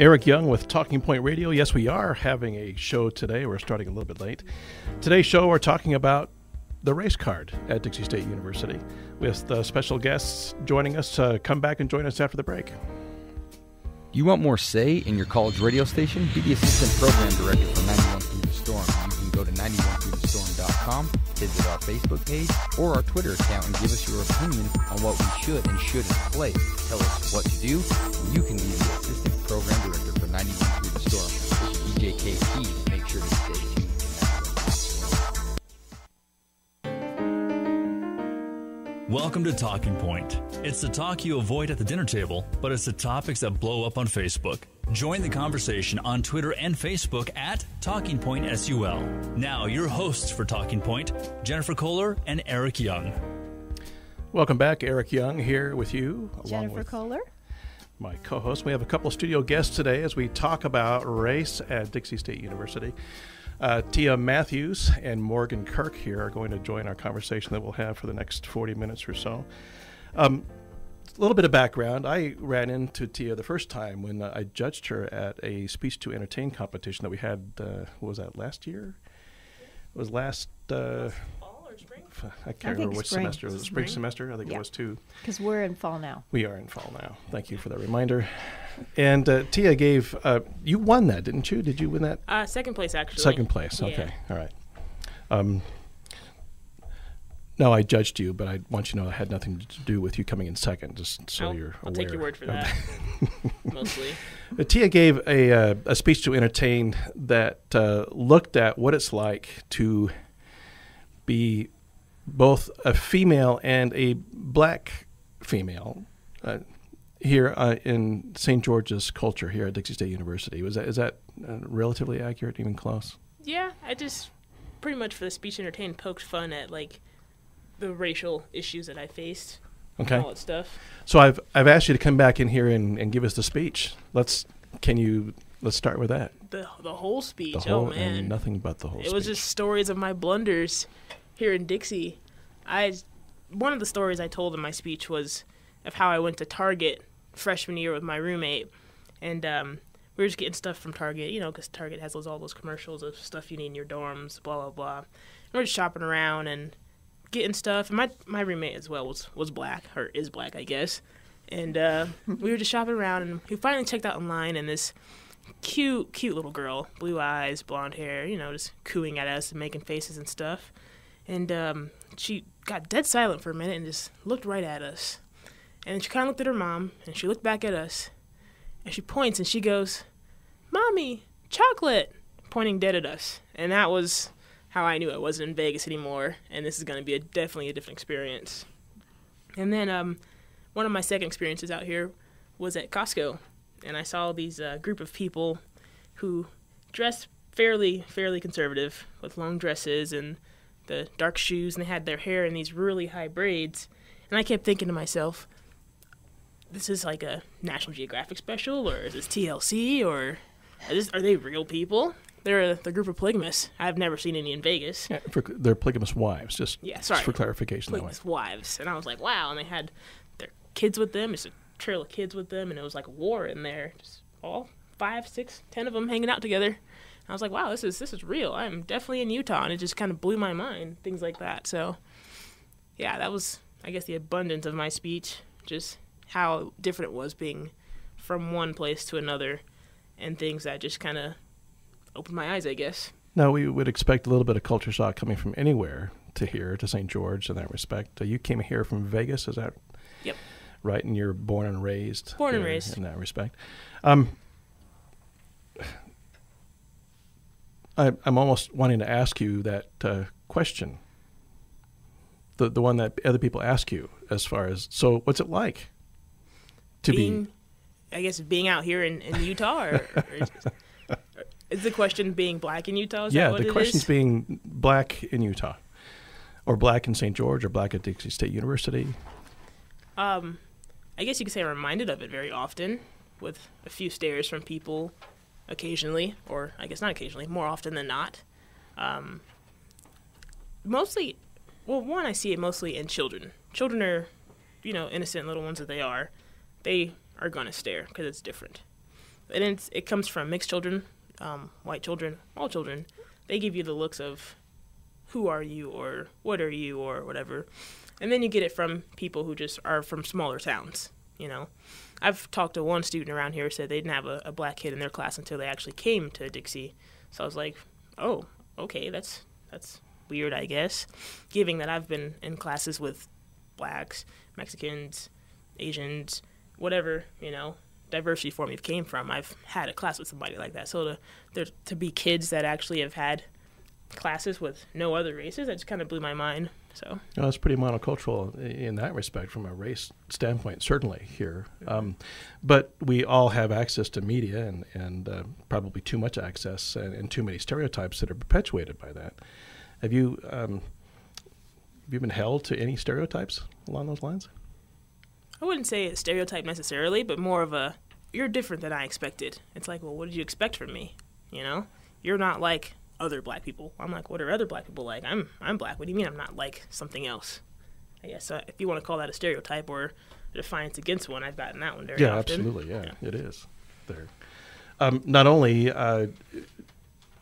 Eric Young with Talking Point Radio. Yes, we are having a show today. We're starting a little bit late. Today's show, we're talking about the race card at Dixie State University with the special guests joining us. Uh, come back and join us after the break. You want more say in your college radio station? Be the assistant program director for 91 Through the Storm. You can go to 91throughthestorm.com, visit our Facebook page or our Twitter account and give us your opinion on what we should and shouldn't play. Tell us what to do, and you can be the Storm. This KP. Make sure to stay tuned. Welcome to Talking Point. It's the talk you avoid at the dinner table, but it's the topics that blow up on Facebook. Join the conversation on Twitter and Facebook at Talking Point SUL. Now, your hosts for Talking Point, Jennifer Kohler and Eric Young. Welcome back. Eric Young here with you. along Jennifer with Kohler. My co host. We have a couple of studio guests today as we talk about race at Dixie State University. Uh, Tia Matthews and Morgan Kirk here are going to join our conversation that we'll have for the next 40 minutes or so. Um, a little bit of background. I ran into Tia the first time when I judged her at a speech to entertain competition that we had. Uh, what was that last year? It was last. Uh, I can't I remember which spring. semester. Was it spring Spring? semester? I think Yeah. it was too. Because we're in fall now. We are in fall now. Thank you for that reminder. And uh, Tia gave. Uh, you won that, didn't you? Did you win that? Uh, second place, actually. Second place. Yeah. Okay. All right. Um, no, I judged you, but I want you to know I had nothing to do with you coming in second. Just so I'll, you're aware. I'll aware. take your word for that. mostly. Uh, Tia gave a, uh, a speech to entertain that uh, looked at what it's like to be both a female and a black female uh, here uh, in St. George's culture here at Dixie State University. Was that is that uh, relatively accurate, even close? Yeah, I just pretty much for the speech entertain poked fun at like the racial issues that I faced. Okay. And all that stuff. So I've I've asked you to come back in here and, and give us the speech. Let's can you let's start with that. The the whole speech. The whole oh man. and nothing but the whole. Speech. It was just stories of my blunders here in Dixie. I one of the stories I told in my speech was of how I went to Target freshman year with my roommate, and um, we were just getting stuff from Target, you know, because Target has those all those commercials of stuff you need in your dorms, blah blah blah. And we're just shopping around and getting stuff. And my my roommate as well was was black or is black, I guess. And uh, we were just shopping around, and we finally checked out online, and this cute, cute little girl, blue eyes, blonde hair, you know, just cooing at us and making faces and stuff. And um, she got dead silent for a minute and just looked right at us. And then she kind of looked at her mom, and she looked back at us, and she points and she goes, "Mommy, chocolate," pointing dead at us. And that was how I knew I wasn't in Vegas anymore, and this is going to be a, definitely a different experience. And then um, one of my second experiences out here was at Costco, and I saw these uh, group of people who dressed fairly fairly conservative with long dresses and the dark shoes, and they had their hair in these really high braids. And I kept thinking to myself, this is like a National Geographic special, or is this TLC, or are, this, are they real people? They're a, the group of polygamists. I've never seen any in Vegas. Yeah, for, they're polygamous wives. Just Yeah, just sorry. for clarification. Polygamous wives. And I was like, wow. And they had their kids with them. It's a trail of kids with them, and it was like a war in there. Just all five, six, ten of them hanging out together. I was like, wow, this is this is real. I'm definitely in Utah, and it just kind of blew my mind. Things like that. So, yeah, that was, I guess, the abundance of my speech. Just how different it was being from one place to another, and things that just kind of opened my eyes, I guess. Now we would expect a little bit of culture shock coming from anywhere to here to St. George in that respect. Uh, you came here from Vegas, is that Yep. right? And you're born and raised. Born and raised. in that respect. Um, I, I'm almost wanting to ask you that uh, question. The the one that other people ask you as far as so what's it like to being, be I guess, being out here in, in Utah, or, or is, the question being black in Utah? Is yeah the it question's is? being black in Utah or black in St. George or black at Dixie State University. Um, I guess you could say I'm reminded of it very often, with a few stares from people, occasionally, or I guess not occasionally, more often than not. Um, mostly, well, one I see it mostly in children. Children are, you know, innocent little ones that they are. They are gonna stare because it's different. and it's, it comes from mixed children, um, white children, all children. They give you the looks of who are you or what are you or whatever. And then you get it from people who just are from smaller towns, you know. I've talked to one student around here who said they didn't have a, a black kid in their class until they actually came to Dixie. So I was like, oh, okay, that's that's weird, I guess, given that I've been in classes with blacks, Mexicans, Asians, whatever, you know, diversity form you've came from. I've had a class with somebody like that. So to there to be kids that actually have had classes with no other races, that just kind of blew my mind. So Well, it's pretty monocultural in that respect from a race standpoint, certainly here. Um, but we all have access to media and, and uh, probably too much access and, and too many stereotypes that are perpetuated by that. Have you, um, have you been held to any stereotypes along those lines? I wouldn't say a stereotype necessarily, but more of a you're different than I expected. It's like, well, what did you expect from me? You know, you're not like other black people. I'm like, what are other black people like? I'm I'm black. What do you mean I'm not like something else? I guess uh, if you want to call that a stereotype or a defiance against one, I've gotten that one very yeah, often. absolutely. Yeah, it is there. Um, not only uh,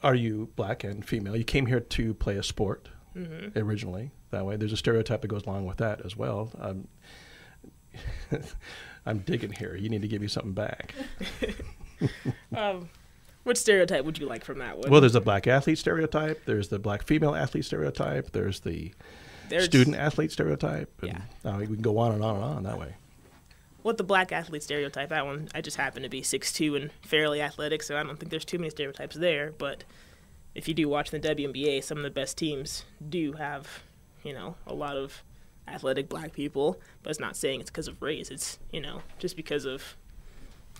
are you black and female, you came here to play a sport Mm-hmm. originally. That way, there's a stereotype that goes along with that as well. Um, I'm digging here. You need to give me something back. Um, what stereotype would you like from that one? Well, there's the black athlete stereotype. There's the black female athlete stereotype. There's the There's- student athlete stereotype. And, Yeah. uh, we can go on and on and on that way. What the black athlete stereotype? That one, I just happen to be 6'2 and fairly athletic, so I don't think there's too many stereotypes there. But if you do watch the WNBA, some of the best teams do have, you know, a lot of athletic black people. But it's not saying it's because of race. It's you know just because of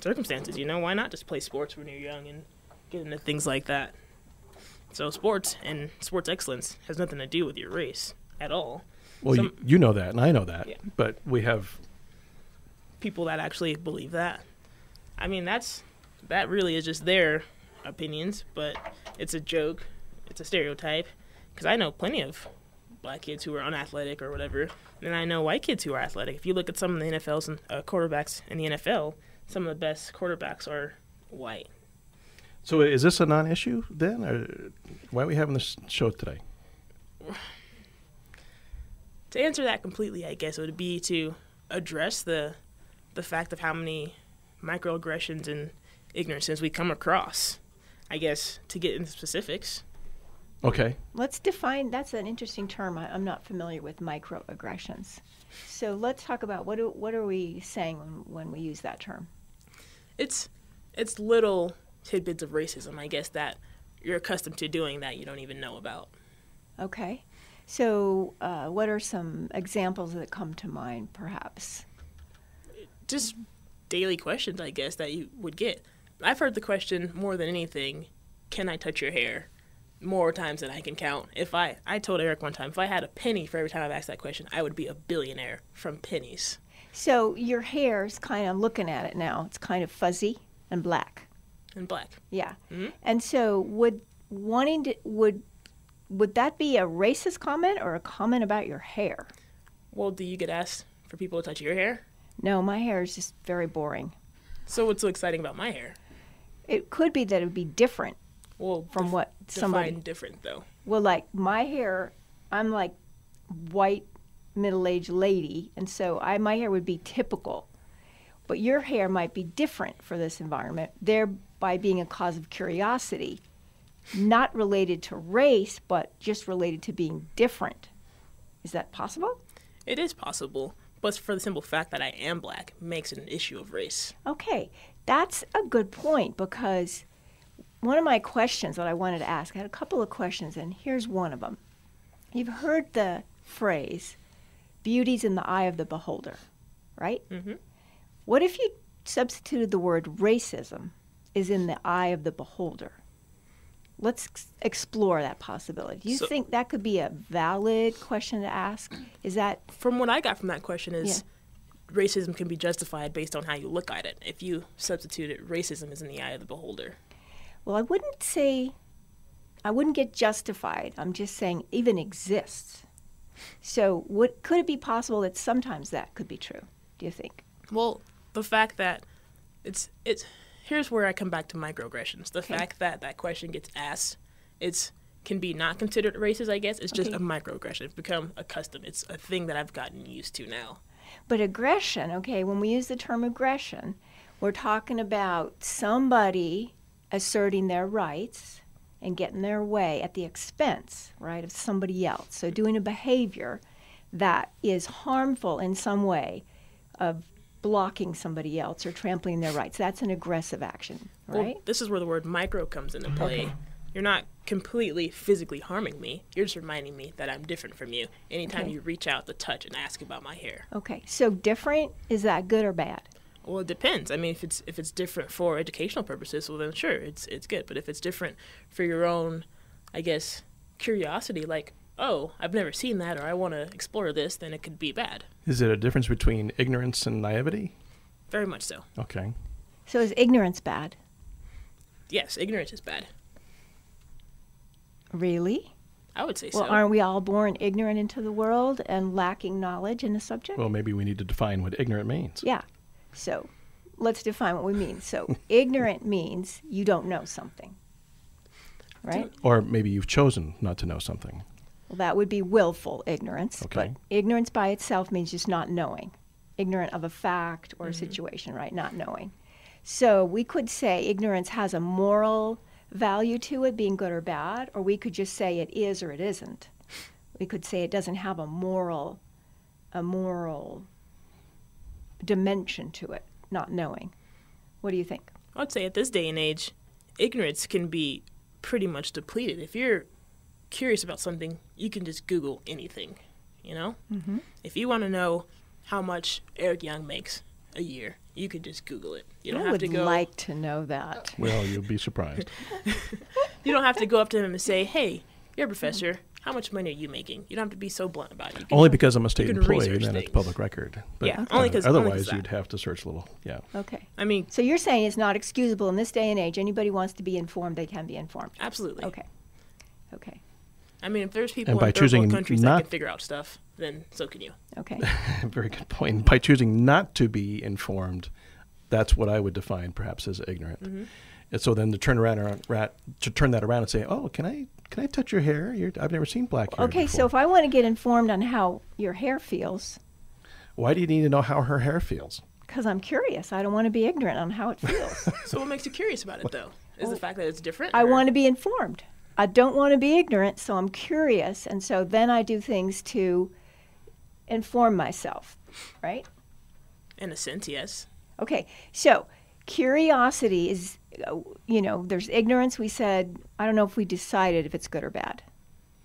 circumstances. You know, why not just play sports when you're young and get into things like that? So sports and sports excellence has nothing to do with your race at all. Well, Some- you, you know that, and I know that. Yeah. But we have people that actually believe that. I mean, that's that really is just their opinions, but it's a joke, it's a stereotype. Because I know plenty of black kids who are unathletic or whatever, and I know white kids who are athletic. If you look at some of the NFL's and uh, quarterbacks in the NFL, some of the best quarterbacks are white. So is this a non-issue then, or why are we having this show today? To answer that completely, I guess would be to address the the fact of how many microaggressions and ignorances we come across. I guess to get into specifics. Okay. Let's define. That's an interesting term. I, I'm not familiar with microaggressions. So let's talk about what do, what are we saying when, when we use that term? it's it's little tidbits of racism, I guess, that you're accustomed to doing that you don't even know about. Okay. So uh, what are some examples that come to mind, perhaps? Just daily questions, I guess, that you would get. I've heard the question more than anything, "Can I touch your hair?" More times than I can count. If I, I told Eric one time, if I had a penny for every time I've asked that question, I would be a billionaire from pennies. So your hair's kind of I'm looking at it now. It's kind of fuzzy and black. And black. Yeah. Mhm. And so would wanting to would would that be a racist comment or a comment about your hair? Well, do you get asked for people to touch your hair? No, my hair is just very boring. So what's so exciting about my hair? It could be that it would be different Well, from def- what somebody. different though. Well, like my hair, I'm like white middle-aged lady, and so I my hair would be typical. But your hair might be different for this environment, thereby being a cause of curiosity, not related to race, but just related to being different. Is that possible? It is possible, but for the simple fact that I am black makes it an issue of race. Okay, that's a good point because one of my questions that I wanted to ask, I had a couple of questions, and here's one of them. You've heard the phrase, beauty's in the eye of the beholder, right? Mm-hmm. What if you substituted the word racism is in the eye of the beholder? Let's ex- explore that possibility. Do you So- think that could be a valid question to ask? Is that From what I got from that question is racism can be justified based on how you look at it. If you substitute it, racism is in the eye of the beholder. Well, I wouldn't say, I wouldn't get justified. I'm just saying even exists. So, what could it be possible that sometimes that could be true? Do you think? Well, the fact that it's it's here's where I come back to microaggressions. The Okay. fact that that question gets asked, it's can be not considered racist. I guess it's just Okay. a microaggression. It's become a custom. It's a thing that I've gotten used to now. But aggression, okay, when we use the term aggression, we're talking about somebody asserting their rights and getting their way at the expense, right, of somebody else. So doing a behavior that is harmful in some way of blocking somebody else or trampling their rights. That's an aggressive action, right? Well, this is where the word micro comes into play. You're not completely physically harming me. You're just reminding me that I'm different from you. Anytime Okay. you reach out to touch and ask about my hair. Okay. So different is that good or bad? Well, it depends. I mean, if it's if it's different for educational purposes, well then sure, it's it's good. But if it's different for your own, I guess, curiosity, like oh, I've never seen that, or I want to explore this, then it could be bad. Is it a difference between ignorance and naivety? Very much so. Okay. So is ignorance bad? Yes, ignorance is bad. Really? I would say Well, so. Well, aren't we all born ignorant into the world and lacking knowledge in a subject? Well, maybe we need to define what ignorant means. yeah. So let's define what we mean. So ignorant means you don't know something. Right? Or maybe you've chosen not to know something. Well, that would be willful ignorance. Okay. But ignorance by itself means just not knowing, ignorant of a fact or a mm-hmm. situation, right? Not knowing. So we could say ignorance has a moral value to it, being good or bad, or we could just say it is or it isn't. We could say it doesn't have a moral, a moral dimension to it, not knowing. What do you think? I would say at this day and age, ignorance can be pretty much depleted. If you're curious about something, you can just Google anything. You know, mm-hmm. if you want to know how much Eric Young makes a year, you could just Google it. You don't I have would to go. like to know that. Well, you'll be surprised. You don't have to go up to him and say, "Hey, you're a professor. How much money are you making?" You don't have to be so blunt about it. Can- Only because I'm a state employee, research then it's public record. But Yeah, only 'cause- uh, only otherwise 'cause that. you'd have to search a little. Yeah. Okay. I mean, So you're saying it's not excusable in this day and age. Anybody wants to be informed, they can be informed. absolutely. Okay. Okay. I mean, if there's people And by in third world choosing countries that not- can figure out stuff, then so can you. Okay. Very good point. By choosing not to be informed, that's what I would define perhaps as ignorant. Mm-hmm. And so then to turn around, around to turn that around and say, "Oh, can I can I touch your hair? You're, I've never seen black hair." Okay, so if I want to get informed on how your hair feels, why do you need to know how her hair feels? because I'm curious, I don't want to be ignorant on how it feels. So what makes you curious about it, though? Is the fact that it's different? I or- want to be informed. I don't want to be ignorant, so I'm curious, and so then I do things to inform myself, right? in a sense, yes. Okay, so curiosity is, uh, you know, there's ignorance. We said, I don't know if we decided if it's good or bad.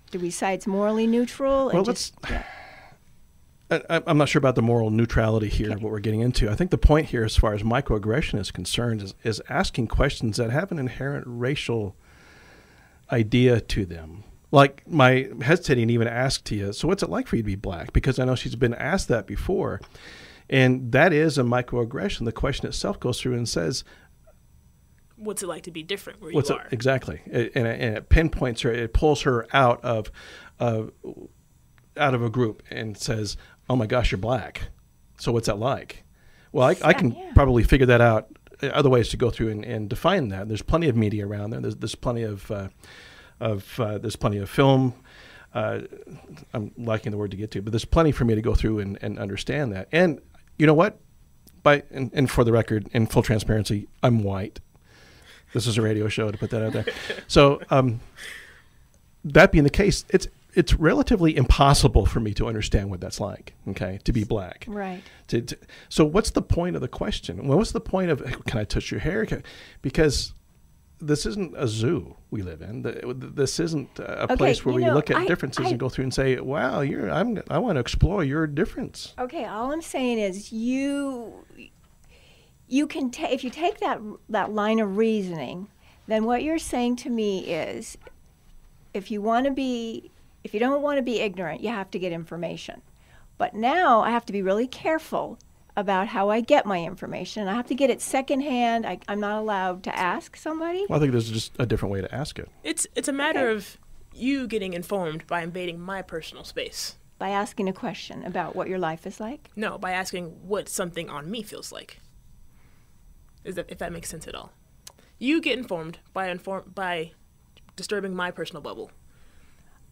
Do we say it's morally neutral? and Well, just, yeah. I, I- I'm not sure about the moral neutrality here, Okay. what we're getting into. I think the point here, as far as microaggression is concerned, is, is asking questions that have an inherent racial idea to them. Like my hesitating to even ask Tia, so what's it like for you to be black? Because I know she's been asked that before. And that is a microaggression. The question itself goes through and says, What's it like to be different where What's you it, are? exactly? It, and, it, and it pinpoints her. It pulls her out of, uh, out of a group and says, "Oh my gosh, you're black. So what's that like?" Well, I, I can Yeah. probably figure that out. Uh, Other ways to go through and, and define that. There's plenty of media around there. There's, there's plenty of, uh, of uh, there's plenty of film. Uh, I'm lacking the word to get to, but there's plenty for me to go through and, and understand that. And you know what? By and, and for the record, in full transparency, I'm white. This is a radio show to put that out there. So, um, that being the case, it's it's relatively impossible for me to understand what that's like. Okay, to be black. Right. To, to, so, what's the point of the question? What's the point of can I touch your hair? Can, because this isn't a zoo we live in. This isn't a Okay, place where you we know, look at I- differences I- and go through and say, "Wow, you're I'm I want to explore your difference." Okay, all I'm saying is you you can ta- if you take that that line of reasoning, then what you're saying to me is if you want to be if you don't want to be ignorant, you have to get information. But now I have to be really careful about how I get my information. I have to get it secondhand. I, I'm not allowed to ask somebody. Well, I think there's just a different way to ask it. It's it's a matter Okay. of you getting informed by invading my personal space. by asking a question about what your life is like. No, by asking what something on me feels like. Is that if that makes sense at all? You get informed by inform by disturbing my personal bubble.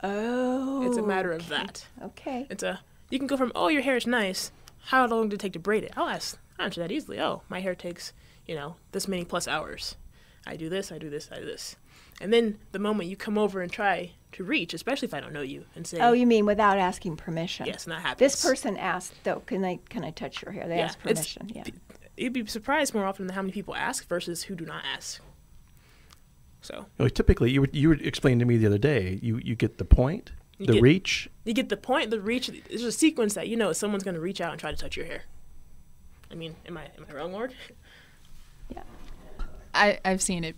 Oh. It's a matter of that. Okay. It's a you can go from oh your hair is nice. How long did it take to braid it? I'll ask. I answer that easily. Oh, my hair takes you know this many plus hours. I do this. I do this. I do this. And then the moment you come over and try to reach, especially if I don't know you, and say, Oh, you mean without asking permission? yes, and that happens. This person asked though, can I can I touch your hair? They Yeah, asked permission. Yeah. You'd be surprised more often than how many people ask versus who do not ask. So You know, typically, you were, you were explaining to me the other day. You you get the point, You the get- reach. you get the point, the reach. There's a sequence that you know someone's going to reach out and try to touch your hair. I mean, am I am I wrong, Lord? I, I've seen it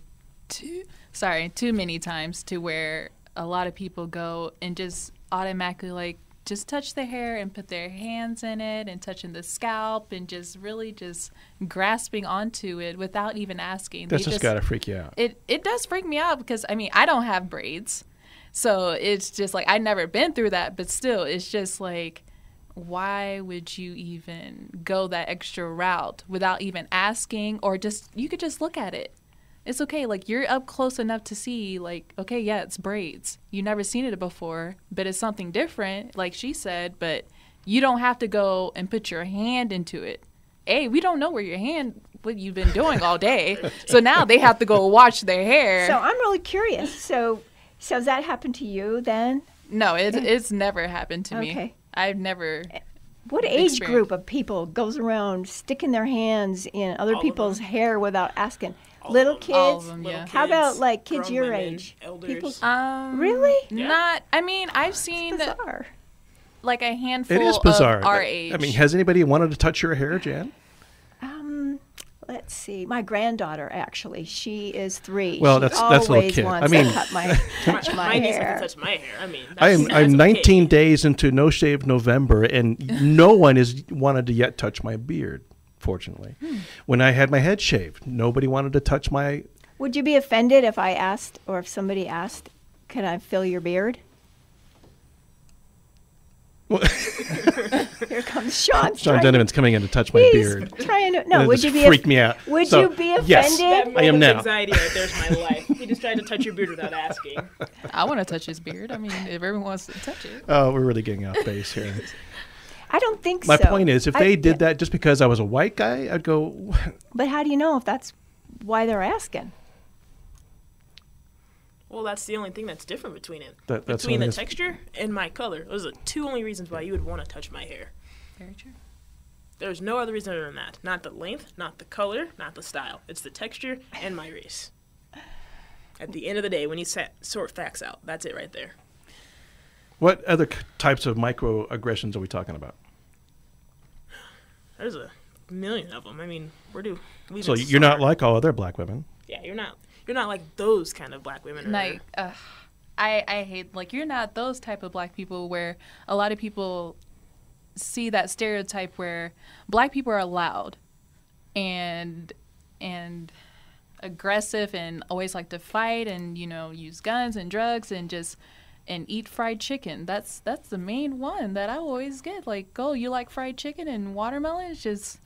too sorry, too many times to where a lot of people go and just automatically like just touch the hair and put their hands in it and touching the scalp and just really just grasping onto it without even asking. That's They just got to freak you out. it it does freak me out because I mean I don't have braids, so it's just like I've never been through that, but still it's just like why would you even go that extra route without even asking or just you could just look at it. It's okay, like you're up close enough to see like okay, yeah, it's braids. You never seen it before, but it's something different like she said, but you don't have to go and put your hand into it. Hey, we don't know where your hand what you've been doing all day. so now they have to go wash their hair. So I'm really curious. So, so has that happened to you then? no, it, it's never happened to me. Okay. I've never. What age Experience. group of people goes around sticking their hands in other All people's hair without asking? All of Little them. kids. All of them, Little yeah. How about, like, kids grown your women, age? elders. People- Um, Really? Yeah. Not. I mean, I've seen Bizarre. like a handful It is bizarre. of our age. I mean, has anybody wanted to touch your hair, Jan? Let's see. My granddaughter actually, she is three. Well, she that's- that's a little always kid. I mean- to cut my touch my, my niece hair. can touch my hair. I mean, I am that's I'm okay. 19 days into No Shave November, and no one has wanted to yet touch my beard. Fortunately, Hmm. when I had my head shaved, nobody wanted to touch my. Would you be offended if I asked, or if somebody asked, "Can I fill your beard?" Here comes Sean. John Donovan's coming in to touch my He's beard. trying to. And No, would you be? freaked me out. Would So, you be offended? yes. offended? I am That now. Anxiety right there's my life. He just tried to touch your beard without asking. I want to touch his beard. I mean, if everyone wants to touch it. Oh, we're really getting off base here. I don't think My so. My point is, if I- they did yeah. that just because I was a white guy, I'd go. But how do you know if that's why they're asking? Well, that's the only thing that's different between it. That- that's between the texture and my color. Those are the two only reasons why you would want to touch my hair. Very true. There's no other reason other than that. Not the length, not the color, not the style. It's the texture and my race. At the end of the day, when you set, sort facts out, that's it right there. What other types of microaggressions are we talking about? There's a million of them. I mean, where do we? So you're not like all other black women. Yeah, you're not. You're not like those kind of black women. or- Like, uh, I I hate like you're not those type of black people where a lot of people see that stereotype where black people are loud and and aggressive and always like to fight and you know use guns and drugs and just and eat fried chicken. That's that's the main one that I always get. Like, oh, you like fried chicken and watermelon? It's just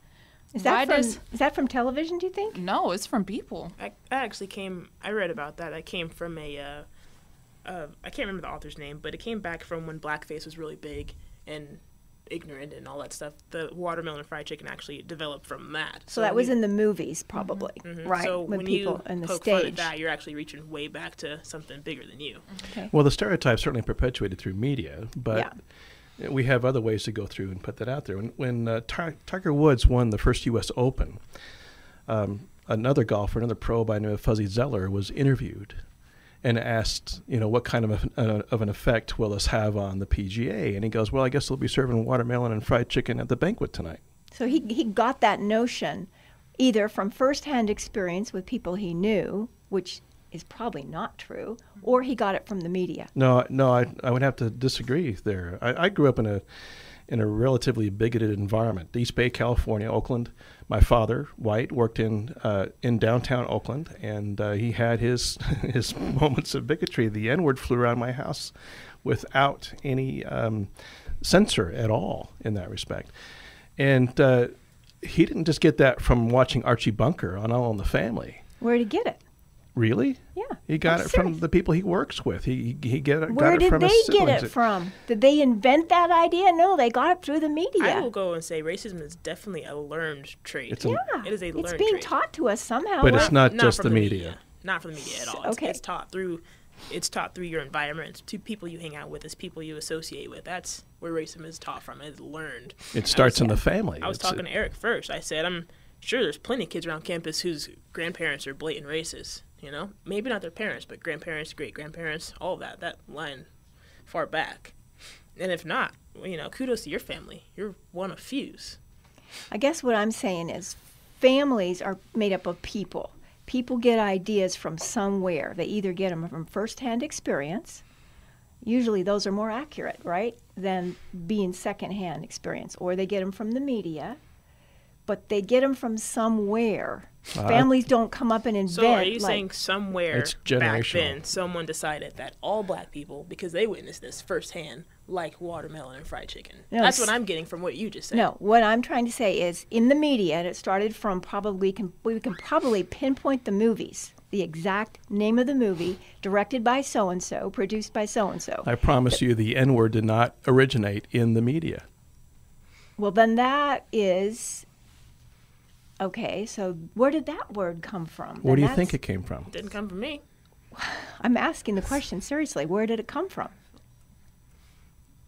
Is why that from, does is that from television? Do you think? no? It's from people. I, that actually came. I read about that. I came from a. Uh, uh, I can't remember the author's name, but it came back from when blackface was really big and ignorant and all that stuff. The watermelon and fried chicken actually developed from that. So that was when in the movies, probably, you- right? So with when people you in the poke fun at stage. that, you're actually reaching way back to something bigger than you. Okay. Well, the stereotype's certainly perpetuated through media, but we have other ways to go through and put that out there. When, when uh, Tiger Woods won the first U.S. Open, um, another golfer, another pro by name of Fuzzy Zoeller, was interviewed and asked, you know, what kind of, a, of an effect will this have on the PGA? And he goes, well, I guess they'll be serving watermelon and fried chicken at the banquet tonight. So he he got that notion either from firsthand experience with people he knew, which is probably not true, or he got it from the media. No, no, I, I would have to disagree there. I, I grew up in a in a relatively bigoted environment, East Bay, California, Oakland. My father, white, worked in uh, in downtown Oakland, and uh, he had his his moments of bigotry. The N word flew around my house without any um, censor at all in that respect. And uh, he didn't just get that from watching Archie Bunker on All in the Family. Where'd he get it? Really? Yeah. He got I'm it from the people he works with. He he get it, Where got it did from they his get it from? Did they invent that idea? No, they got it through the media. I will go and say racism is definitely a learned trait. It's a- yeah, It is a it's being trait. taught to us somehow. But it's right? not just from the media. Not from the media at all. It's, Okay. it's taught through it's taught through your environment. It's to people you hang out with, it's people you associate with. That's where racism is taught from. It's learned. It starts I in was, the family. I was It's- talking to Eric first. I said, I'm sure there's plenty of kids around campus whose grandparents are blatant racists. You know, maybe not their parents, but grandparents, great grandparents, all that. That line far back. And if not, you know, kudos to your family. You're one of fews. I guess what I'm saying is families are made up of people. People get ideas from somewhere. They either get them from firsthand experience. Usually those are more accurate, right, than being secondhand experience. Or they get them from the media, but they get them from somewhere. Uh-huh. Families don't come up and invent. So are you like, saying somewhere It's back then someone decided that all black people, because they witnessed this firsthand, like watermelon and fried chicken? No, That's what I'm getting from what you just said. No, what I'm trying to say is in the media, and it started from probably can, we can probably pinpoint the movies, the exact name of the movie, directed by so and so, produced by so and so. I promise you, the N word did not originate in the media. Well, then that is okay. So where did that word come from? Where Then do you think it came from? Didn't come from me. I'm asking the question seriously. Where did it come from?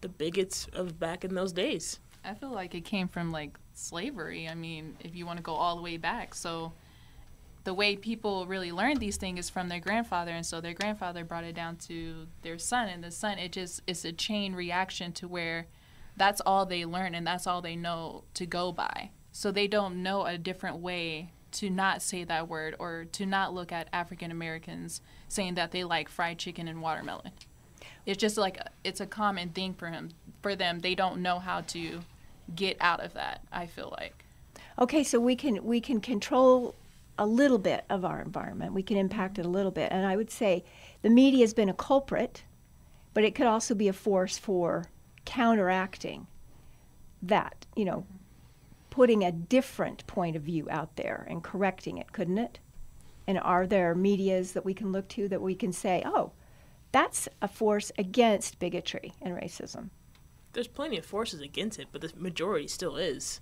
The bigots of back in those days. I feel like it came from like slavery. I mean, if you want to go all the way back. So the way people really learned these things is from their grandfather and so their grandfather brought it down to their son and the son it just it's a chain reaction to where that's all they learn and that's all they know to go by. So they don't know a different way to not say that word or to not look at African Americans saying that they like fried chicken and watermelon. It's just like it's a common thing for him for them. They don't know how to get out of that. I feel like. Okay, so we can we can control a little bit of our environment. We can impact it a little bit, and I would say the media has been a culprit, but it could also be a force for counteracting that. You know, putting a different point of view out there and correcting it, couldn't it? And are there medias that we can look to that we can say, oh, that's a force against bigotry and racism? There's plenty of forces against it, but the majority still is.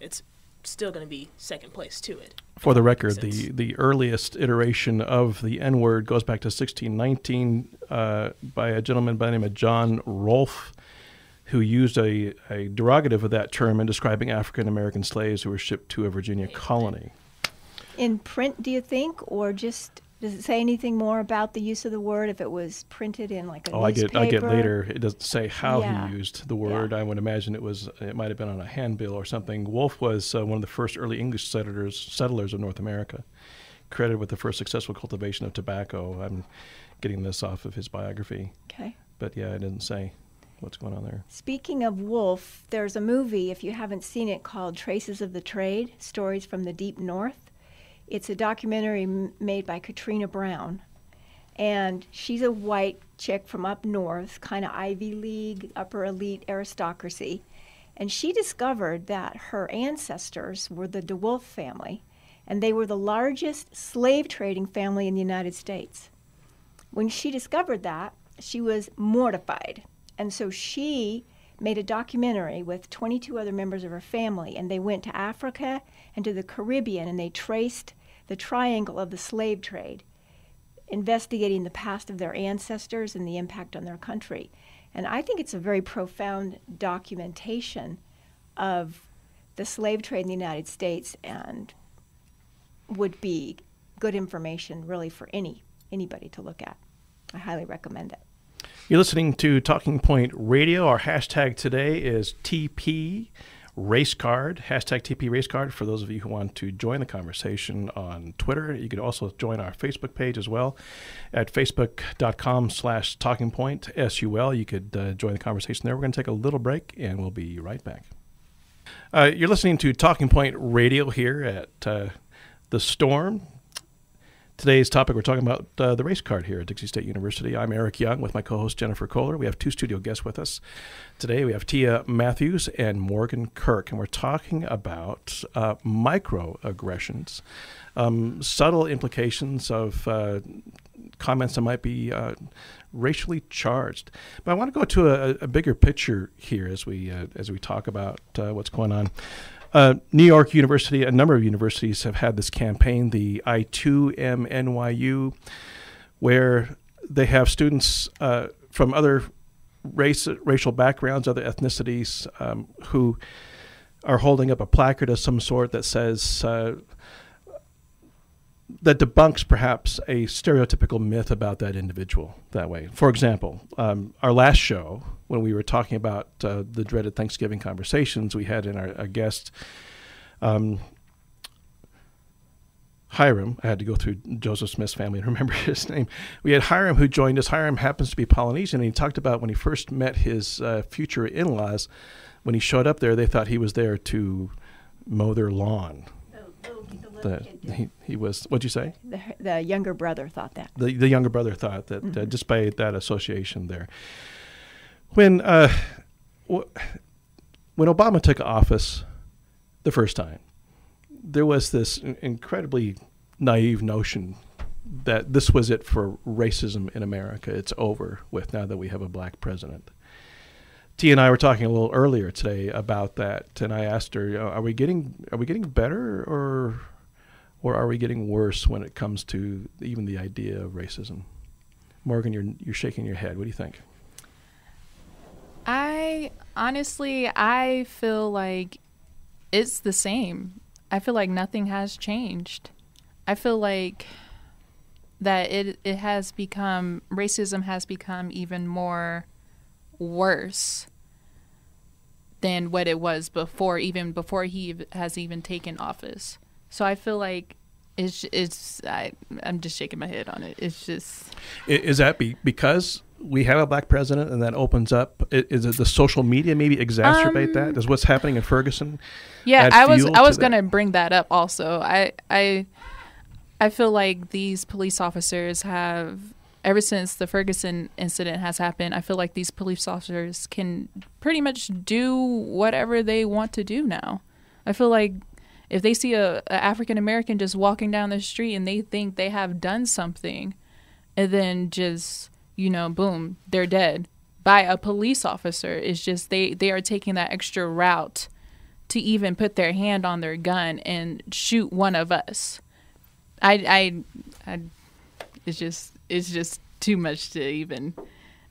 It's still going to be second place to it. For the record, the, the earliest iteration of the N word goes back to 1619 uh, by a gentleman by the name of John Rolfe, who used a, a derogative of that term in describing African American slaves who were shipped to a Virginia colony. in print, do you think, or just does it say anything more about the use of the word if it was printed in like a Oh, I get I get later. It doesn't say how Yeah. he used the word. I would imagine it was it might have been on a handbill or something. Wolfe was uh, one of the first early English settlers settlers of North America, credited with the first successful cultivation of tobacco. I'm getting this off of his biography, Okay. but yeah, it didn't say what's going on there. Speaking of Wolf, there's a movie, if you haven't seen it, called Traces of the Trade Stories from the Deep North. It's a documentary m- made by Katrina Browne. And she's a white chick from up north, kind of Ivy League, upper elite aristocracy. And she discovered that her ancestors were the DeWolf family, and they were the largest slave trading family in the United States. When she discovered that, she was mortified. And so she made a documentary with 22 other members of her family, and they went to Africa and to the Caribbean, and they traced the triangle of the slave trade, investigating the past of their ancestors and the impact on their country. And I think it's a very profound documentation of the slave trade in the United States and would be good information really for any anybody to look at. I highly recommend it. You're listening to Talking Point Radio. Our hashtag today is TP Race Card. Hashtag TP Race Card for those of you who want to join the conversation on Twitter. You could also join our Facebook page as well at facebook.com slash Talking Point SUL. You could uh, join the conversation there. We're going to take a little break and we'll be right back. Uh, you're listening to Talking Point Radio here at uh, The Storm. Today's topic, we're talking about uh, the race card here at Dixie State University. I'm Eric Young with my co host Jennifer Kohler. We have two studio guests with us. Today we have Tia Matthews and Morgan Kirk, and we're talking about uh, microaggressions, um, subtle implications of uh, comments that might be uh, racially charged. But I want to go to a, a bigger picture here as we, uh, as we talk about uh, what's going on. Uh, New York University, a number of universities have had this campaign, the I Too Am NYU, where they have students uh, from other race, racial backgrounds, other ethnicities, um, who are holding up a placard of some sort that says, uh, that debunks perhaps a stereotypical myth about that individual that way. For example, um, our last show, when we were talking about uh, the dreaded Thanksgiving conversations, we had in our, our guest um, Hiram. I had to go through Joseph Smith's family and remember his name. We had Hiram who joined us. Hiram happens to be Polynesian, and he talked about when he first met his uh, future in laws. When he showed up there, they thought he was there to mow their lawn that he, he was what'd you say? The, the younger brother thought that. the, the younger brother thought that uh, just by that association there. When uh, wh- when obama took office the first time there was this in- incredibly naive notion that this was it for racism in america. It's over with now that we have a black president. T and I were talking a little earlier today about that, and I asked her, you know, "Are we getting are we getting better, or or are we getting worse when it comes to even the idea of racism?" Morgan, you're you're shaking your head. What do you think? I honestly, I feel like it's the same. I feel like nothing has changed. I feel like that it it has become racism has become even more worse than what it was before even before he has even taken office. So I feel like it's it's I I'm just shaking my head on it. It's just Is that be, because we have a black president, and that opens up? Is it the social media maybe exacerbate that? Um, Does what's happening in Ferguson? Yeah, I was I was that? gonna bring that up also. I I I feel like these police officers have ever since the Ferguson incident has happened, I feel like these police officers can pretty much do whatever they want to do now. I feel like if they see a, a African American just walking down the street and they think they have done something, and then just you know, boom, they're dead by a police officer. It's just they they are taking that extra route to even put their hand on their gun and shoot one of us. I I, I it's just it's just too much to even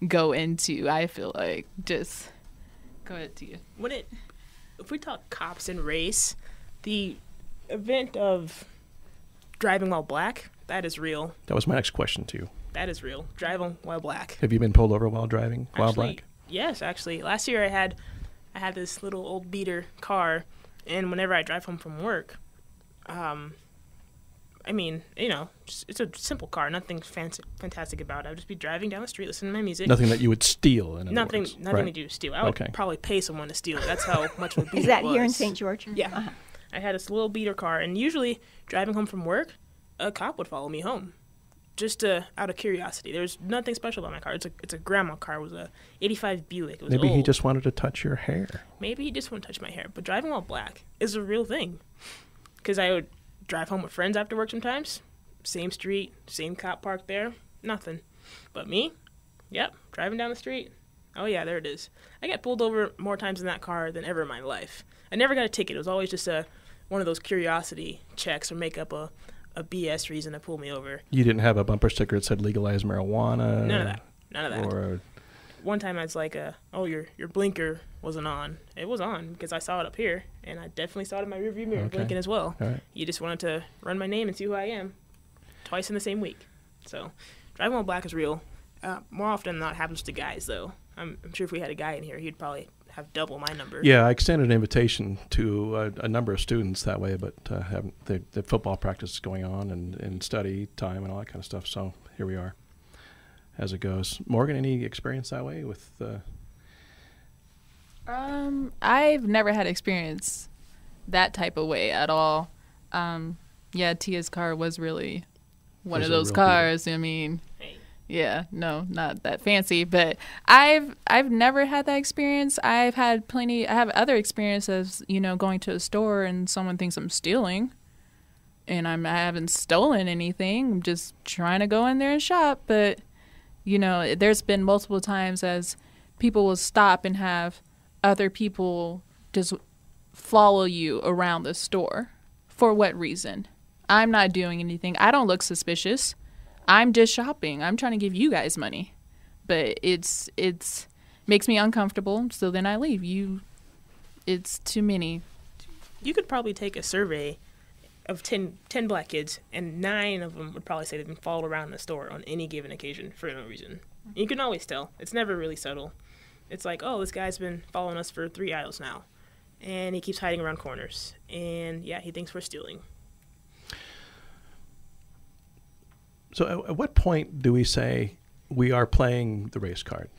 go into. I feel like just go ahead to you. when it if we talk cops and race, the event of driving while black, that is real. That was my next question to you. That is real. Driving while black. Have you been pulled over while driving while Actually, black? Yes, actually. Last year I had I had this little old beater car and whenever I drive home from work, um I mean, you know, just, it's a simple car, nothing fancy, fantastic about it. I'd just be driving down the street, listening to my music. Nothing that you would steal. In other Nothing, words, nothing right? to do to steal. I would Okay. probably pay someone to steal it. That's how much of a beater Is that it here in. St. George? Yeah. I had this little beater car, and usually driving home from work, a cop would follow me home, just uh, out of curiosity. There's nothing special about my car. It's a it's a grandma car. It was a '85 Buick. It was Maybe he just wanted to touch your hair. maybe he just wouldn't touch my hair. But driving all black is a real thing, because I would drive home with friends after work sometimes. Same street, same cop parked there, nothing. But me, yep, driving down the street. Oh yeah, there it is. I got pulled over more times in that car than ever in my life. I never got a ticket. It was always just a one of those curiosity checks or make up a, a BS reason to pull me over. You didn't have a bumper sticker that said legalize marijuana. None of that. None of that. Or one time I was like, uh, "Oh, your your blinker wasn't on." It was on because I saw it up here, and I definitely saw it in my rearview mirror Okay. blinking as well. right. You just wanted to run my name and see who I am, twice in the same week. So, driving while black is real. Uh, more often than not, happens to guys though. I'm, I'm sure if we had a guy in here, he'd probably have double my number. Yeah, I extended an invitation to a, a number of students that way, but uh, haven't, the, the football practice is going on and, and study time and all that kind of stuff. So here we are, as it goes. Morgan, any experience that way with? Uh, Um, I've never had experience that type of way at all. Um, yeah, Tia's car was really one Those of are those real beater. cars. I mean, Hey. Yeah, no, not that fancy, but I've I've never had that experience. I've had plenty. I have other experiences. You know, going to a store and someone thinks I'm stealing, and I'm I haven't stolen anything. I'm just trying to go in there and shop. But you know, there's been multiple times as people will stop and have other people just follow you around the store. For what reason? I'm not doing anything. I don't look suspicious. I'm just shopping. I'm trying to give you guys money. But it's it's makes me uncomfortable, so then I leave. You it's too many. You could probably take a survey of 10, 10 black kids, and nine of them would probably say they've been followed around the store on any given occasion for no reason. You can always tell. It's never really subtle. It's like, oh, this guy's been following us for three aisles now, and he keeps hiding around corners, and yeah, he thinks we're stealing. So, at, at what point do we say we are playing the race card?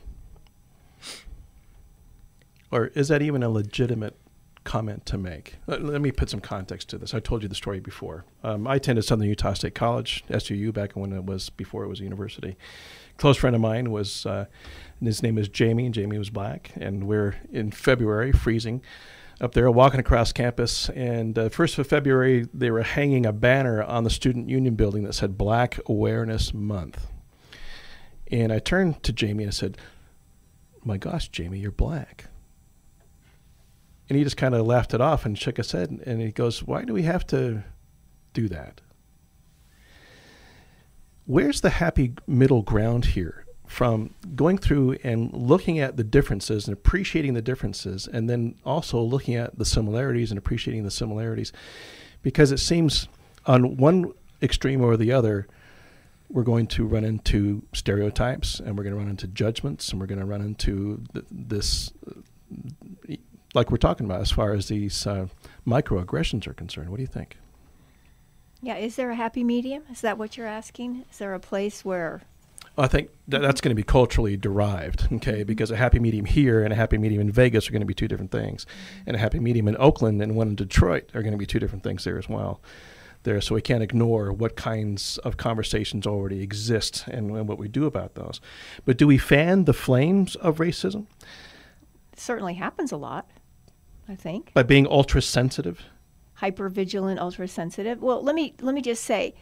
Or is that even a legitimate comment to make? Let, let me put some context to this. I told you the story before. Um, I attended Southern Utah State College, SUU, back when it was before it was a university. Close friend of mine was, uh, his name is Jamie, and Jamie was black. And we're in February, freezing up there walking across campus and uh, first of february they were hanging a banner on the student union building that said black awareness month. And i turned to jamie and i said my gosh jamie you're black. And he just kind of laughed it off and shook his head and he goes why do we have to do that? Where's the happy middle ground here from going through and looking at the differences and appreciating the differences, and then also looking at the similarities and appreciating the similarities, because it seems on one extreme or the other, we're going to run into stereotypes and we're going to run into judgments and we're going to run into th- this, uh, like we're talking about as far as these uh, microaggressions are concerned. What do you think? Yeah, is there a happy medium? Is that what you're asking? Is there a place where I think that that's going to be culturally derived, okay? Mm-hmm. Because a happy medium here and a happy medium in Vegas are going to be two different things, and a happy medium in Oakland and one in Detroit are going to be two different things there as well. There, so we can't ignore what kinds of conversations already exist and, and what we do about those. But do we fan the flames of racism it certainly happens a lot, I think. by being ultra sensitive? hyper vigilant, ultra sensitive. Well, let me let me just say,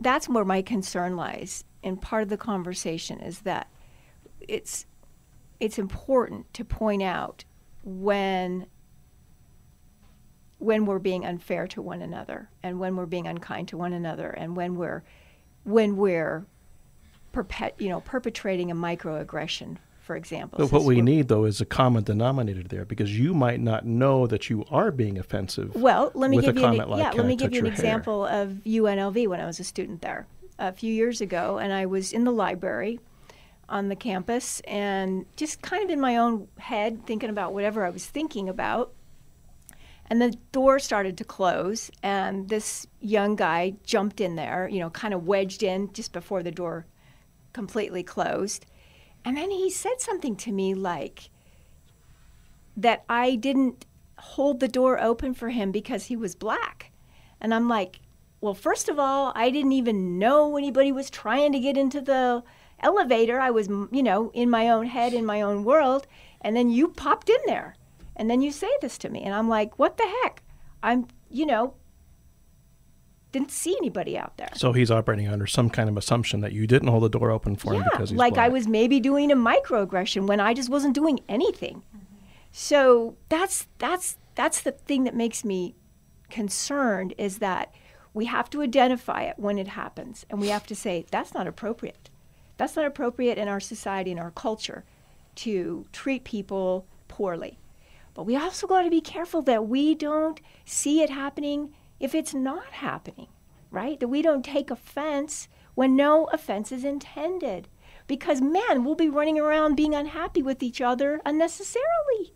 that's where my concern lies. And part of the conversation is that it's it's important to point out when when we're being unfair to one another and when we're being unkind to one another and when we're when we're perpet, you know perpetrating a microaggression for example But what we need, though, is a common denominator there because you might not know that you are being offensive. Well, let me with give you an, like, yeah, let me give you an your hair?" example of UNLV when I was a student there a few years ago, and I was in the library on the campus and just kind of in my own head thinking about whatever I was thinking about. And the door started to close, and this young guy jumped in there, you know, kind of wedged in just before the door completely closed. And then he said something to me like that I didn't hold the door open for him because he was black. And I'm like, well, first of all, I didn't even know anybody was trying to get into the elevator. I was, you know, in my own head, in my own world. And then you popped in there. And then you say this to me. And I'm like, what the heck? I'm, you know, didn't see anybody out there. So he's operating under some kind of assumption that you didn't hold the door open for him yeah, because he's like I was maybe doing a microaggression when I just wasn't doing anything. So that's that's that's the thing that makes me concerned is that we have to identify it when it happens and we have to say that's not appropriate. That's not appropriate in our society in our culture to treat people poorly. But we also got to be careful that we don't see it happening if it's not happening, right? That we don't take offense when no offense is intended. Because, man, we'll be running around being unhappy with each other unnecessarily.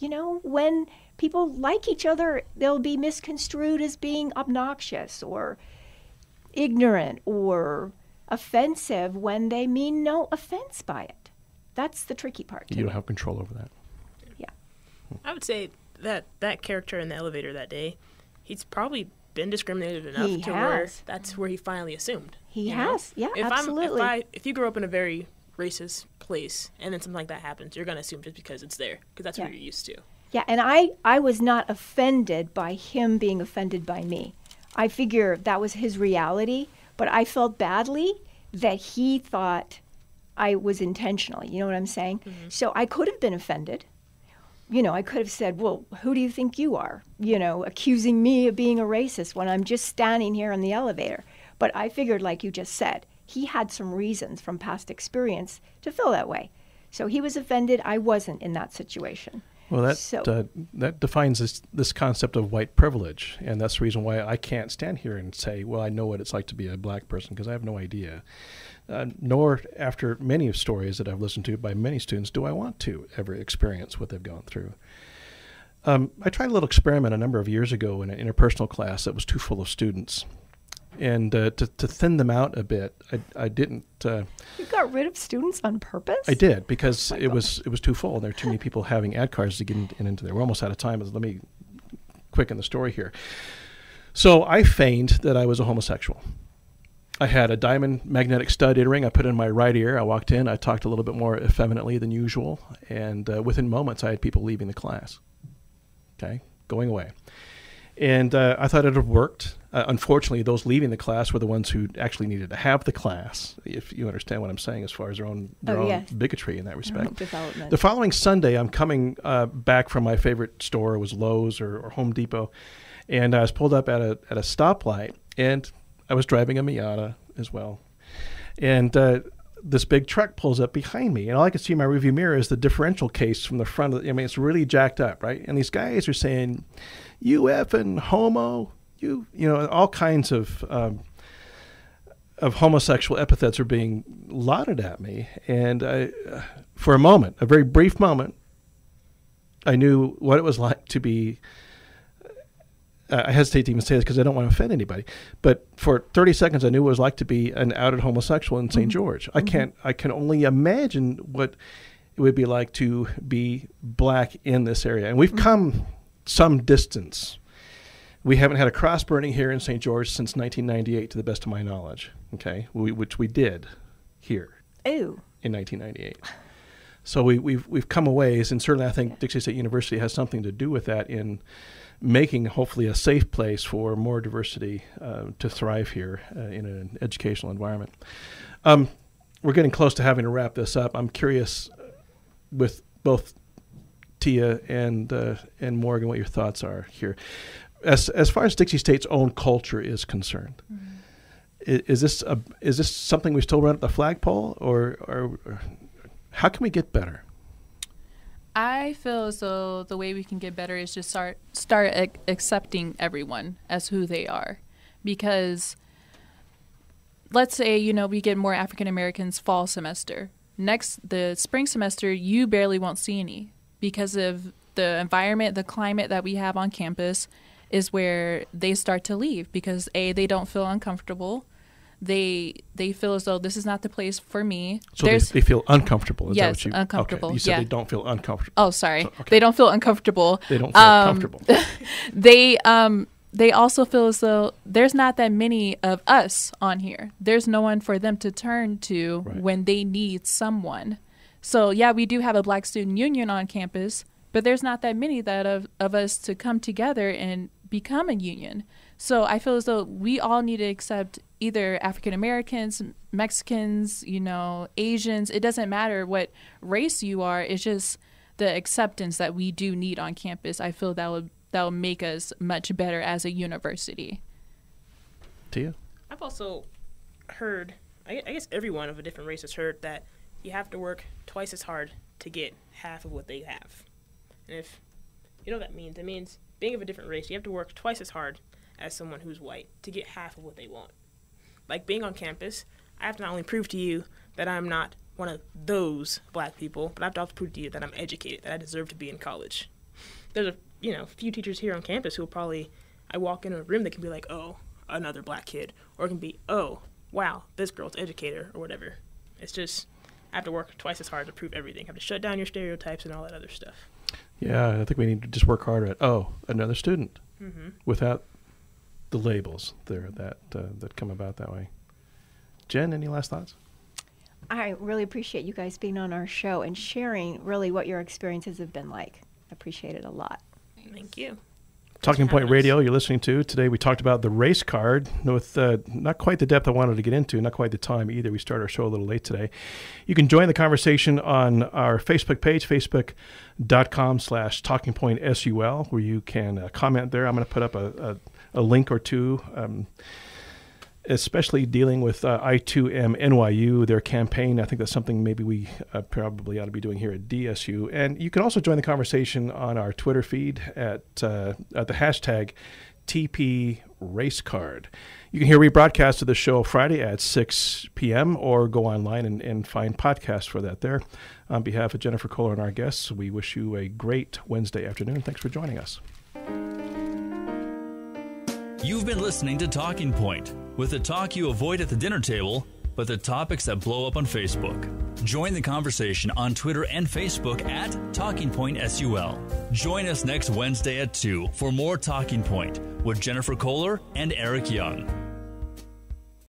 You know, when people like each other, they'll be misconstrued as being obnoxious or ignorant or offensive when they mean no offense by it. That's the tricky part. to You don't me. have control over that. Yeah. I would say that that character in the elevator that day, he's probably been discriminated enough He to where that's where he finally assumed. He you know? has. Yeah, if absolutely. I'm, if I if you grow up in a very racist place and then something like that happens, you're gonna assume just because it's there because that's Yeah. what you're used to. Yeah, and I, I was not offended by him being offended by me. I figure that was his reality, but I felt badly that he thought I was intentional. You know what I'm saying? Mm-hmm. So I could have been offended. You know, I could have said, Well, who do you think you are? You know, accusing me of being a racist when I'm just standing here in the elevator. But I figured, like you just said, he had some reasons from past experience to feel that way. So he was offended. I wasn't in that situation. Well, that So- uh, that defines this this concept of white privilege, and that's the reason why I can't stand here and say, "Well, I know what it's like to be a black person," because I have no idea. Uh, nor, after many of stories that I've listened to by many students, do I want to ever experience what they've gone through. Um, I tried a little experiment a number of years ago in an interpersonal class that was too full of students, and uh, to to thin them out a bit, I, I didn't. Uh, You got rid of students on purpose? I did because it was it was too full. There were too many people having add cards to get in, in into there. We're almost out of time. Let me quicken the story here. So I feigned that I was a homosexual. I had a diamond magnetic stud earring. I put it in my right ear. I walked in. I talked a little bit more effeminately than usual, and uh, within moments, I had people leaving the class. Okay, going away. And uh, I thought it had worked. Uh, unfortunately, those leaving the class were the ones who actually needed to have the class, if you understand what I'm saying, as far as their own, their Oh, own yes. bigotry in that respect. The following Sunday, I'm coming uh, back from my favorite store. It was Lowe's or, or Home Depot, and I was pulled up at a at a stoplight, and I was driving a Miata as well, and uh, this big truck pulls up behind me, and all I can see in my rearview mirror is the differential case from the front of. The, I mean, it's really jacked up, right? And these guys are saying, "You effing homo." You, you know, all kinds of um, of homosexual epithets are being lauded at me, and I, uh, for a moment, a very brief moment, I knew what it was like to be. I hesitate to even say this because I don't want to offend anybody, but for 30 seconds, I knew what it was like to be an outed homosexual in saint mm-hmm. George. I mm-hmm. can't. I can only imagine what it would be like to be black in this area, and we've mm-hmm. come some distance. We haven't had a cross burning here in St. George since 1998, to the best of my knowledge. Okay, we, which we did here Ooh. in 1998. So we, we've we've come a ways, and certainly I think Dixie State University has something to do with that in making hopefully a safe place for more diversity uh, to thrive here uh, in an educational environment. Um, we're getting close to having to wrap this up. I'm curious uh, with both Tia and uh, and Morgan what your thoughts are here. As as far as Dixie State's own culture is concerned, i- is this a, is this something we still run at the flagpole, or, or, or how can we get better? I feel as though the way we can get better is just start start ac- accepting everyone as who they are, because let's say you know we get more African Americans fall semester. Next, the spring semester, you barely won't see any because of the environment, the climate that we have on campus is where they start to leave because a they don't feel uncomfortable. They they feel as though this is not the place for me. So they, they feel uncomfortable. Is Yes, that what you, uncomfortable, Okay. You said yeah. they don't feel uncomfortable. Oh, sorry. So- okay. They don't feel uncomfortable. They don't feel Um, comfortable. They um they also feel as though there's not that many of us on here. There's no one for them to turn to Right. when they need someone. So yeah, we do have a Black Student Union on campus, but there's not that many that of, of us to come together and become a union. So I feel as though we all need to accept either African Americans, Mexicans, you know, Asians. It doesn't matter what race you are. It's just the acceptance that we do need on campus. I feel that would that will make us much better as a university. Tia? I've also heard, I I guess everyone of a different race has heard that you have to work twice as hard to get half of what they have. And if you know what that means, it means being of a different race, you have to work twice as hard as someone who's white to get half of what they want. Like being on campus, I have to not only prove to you that I'm not one of those black people, but I have to also prove to you that I'm educated, that I deserve to be in college. There's a you know few teachers here on campus who will probably I walk into a room that can be like, oh, another black kid, or it can be, oh, wow, this girl's educator or whatever. It's just I have to work twice as hard to prove everything. I have to shut down your stereotypes and all that other stuff. Yeah, I think we need to just work harder at, oh, another student Mm-hmm. without the labels there that uh, that come about that way. Jen, any last thoughts? I really appreciate you guys being on our show and sharing really what your experiences have been like. I appreciate it a lot. Thank you. Talking Point. Radio, you're listening to. Today we talked about the race card with uh, not quite the depth I wanted to get into, not quite the time either. We started our show a little late today. You can join the conversation on our Facebook page, facebook.com slash Talking Point SUL, where you can uh, comment there. I'm going to put up a, a, a link or two. Um, especially dealing with uh, I Too Am NYU, their campaign. I think that's something maybe we uh, probably ought to be doing here at DSU. And you can also join the conversation on our Twitter feed at, uh, at the hashtag TP Race Card. You can hear rebroadcast of the show Friday at 6 p.m. or go online and, and find podcasts for that there. On behalf of Jennifer Kohler and our guests, we wish you a great Wednesday afternoon. Thanks for joining us. You've been listening to Talking Point with the talk you avoid at the dinner table, but the topics that blow up on Facebook. Join the conversation on Twitter and Facebook at Talking Point SUL. Join us next Wednesday at 2 for more Talking Point with Jennifer Kohler and Eric Young.